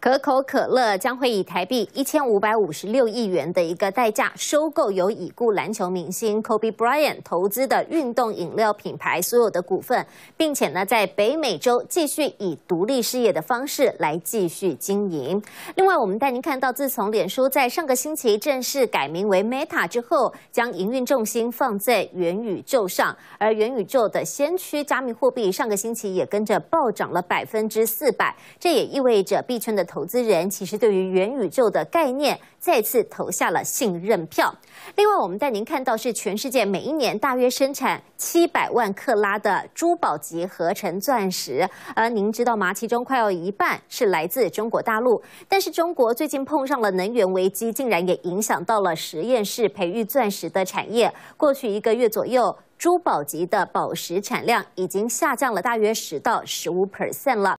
可口可乐将会以台币一千五百五十六亿元的一个代价收购由已故篮球明星 Kobe Bryant 投资的运动饮料品牌所有的股份，并且呢，在北美洲继续以独立事业的方式来继续经营。另外，我们带您看到，自从脸书在上个星期正式改名为 Meta 之后，将营运重心放在元宇宙上，而元宇宙的先驱加密货币上个星期也跟着暴涨了百分之四百，这也意味着币圈的。投资人其实对于元宇宙的概念再次投下了信任票。另外，我们带您看到是全世界每一年大约生产七百万克拉的珠宝级合成钻石，而您知道吗？其中快要一半是来自中国大陆。但是中国最近碰上了能源危机，竟然也影响到了实验室培育钻石的产业。过去一个月左右。珠宝级的宝石产量已经下降了大约十到十五 percent 了。